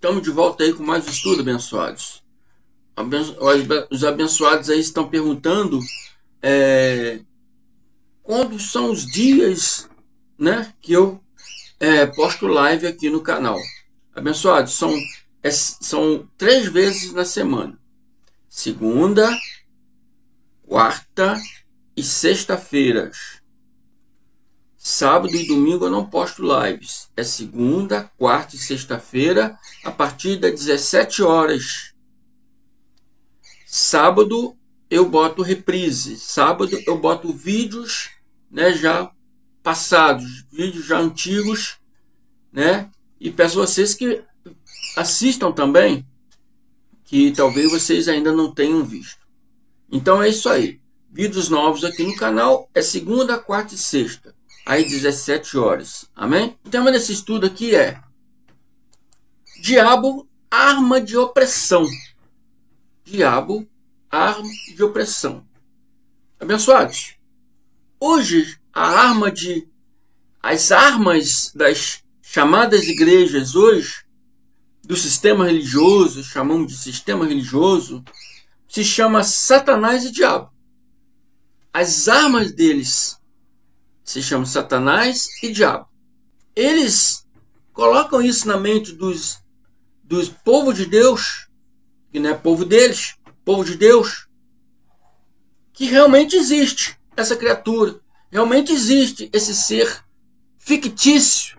Estamos de volta aí com mais um estudo, abençoados. Os abençoados aí estão perguntando é, quando são os dias né, que eu é, posto live aqui no canal. Abençoados, são, é, são três vezes na semana. Segunda, quarta e sexta-feiras. Sábado e domingo eu não posto lives. É segunda, quarta e sexta-feira, a partir das 17 horas. Sábado eu boto reprise. Sábado eu boto vídeos né, já passados, vídeos já antigos, né? E peço a vocês que assistam também, que talvez vocês ainda não tenham visto. Então é isso aí. Vídeos novos aqui no canal é segunda, quarta e sexta, às 17 horas. Amém? O tema desse estudo aqui é Diabo, arma de opressão. Diabo, arma de opressão. Abençoados, hoje a arma de as armas das chamadas igrejas hoje do sistema religioso, chamamos de sistema religioso, se chama Satanás e Diabo. As armas deles se chamam Satanás e Diabo. Eles colocam isso na mente dos, dos povo de Deus, que não é povo deles, povo de Deus, que realmente existe essa criatura, realmente existe esse ser fictício.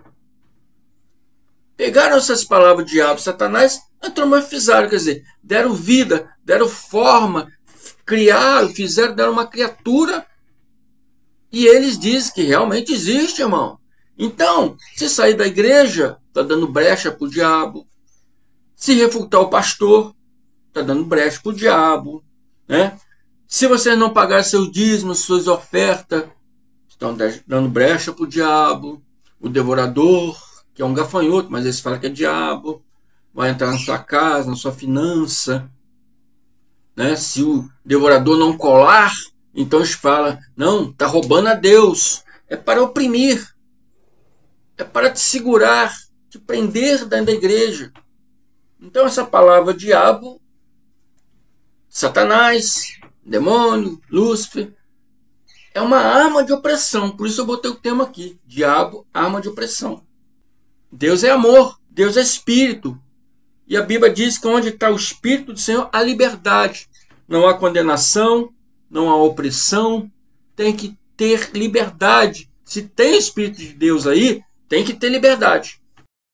Pegaram essas palavras diabo, Satanás, antromofizaram, quer dizer, deram vida, deram forma, criaram, fizeram, deram uma criatura. E eles dizem que realmente existe, irmão. Então, se sair da igreja, está dando brecha para o diabo. Se refutar o pastor, está dando brecha para o diabo. Né? Se vocês não pagar seus dízimos, suas ofertas, estão dando brecha para o diabo. O devorador, que é um gafanhoto, mas eles falam que é diabo, vai entrar na sua casa, na sua finança. Né? Se o devorador não colar, então falam: não, está roubando a Deus. É para oprimir, é para te segurar, te prender dentro da igreja. Então, essa palavra diabo, Satanás, demônio, Lúcifer, é uma arma de opressão. Por isso eu botei o tema aqui: diabo, arma de opressão. Deus é amor, Deus é espírito. E a Bíblia diz que onde está o Espírito do Senhor, há liberdade. Não há condenação, não há opressão. Tem que ter liberdade. Se tem Espírito de Deus aí, tem que ter liberdade.